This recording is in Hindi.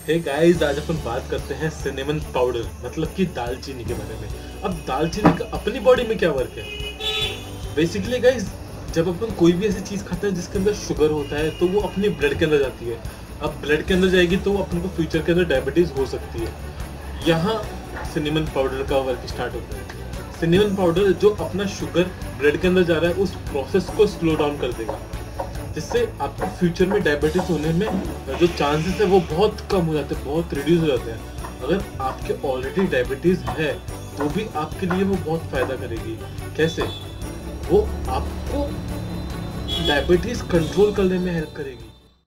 हे गाइस आज अपन बात करते हैं सिनेमन पाउडर मतलब कि दालचीनी के बारे में। अब दालचीनी का अपनी बॉडी में क्या वर्क है? बेसिकली गाइस जब अपन कोई भी ऐसी चीज़ खाते हैं जिसके अंदर शुगर होता है तो वो अपने ब्लड के अंदर जाती है। अब ब्लड के अंदर जाएगी तो अपन को फ्यूचर के अंदर डायबिटीज़ हो सकती है। यहाँ सिनेमन पाउडर का वर्क स्टार्ट होता है। सिनेमन पाउडर जो अपना शुगर ब्लड के अंदर जा रहा है, उस प्रोसेस को स्लो डाउन कर देगा। जिससे आपको फ्यूचर में डायबिटीज़ होने में जो चांसेस है वो बहुत कम हो जाते हैं, बहुत रिड्यूस हो जाते हैं। अगर आपके ऑलरेडी डायबिटीज़ है तो भी आपके लिए वो बहुत फ़ायदा करेगी। कैसे? वो आपको डायबिटीज़ कंट्रोल करने में हेल्प करेगी।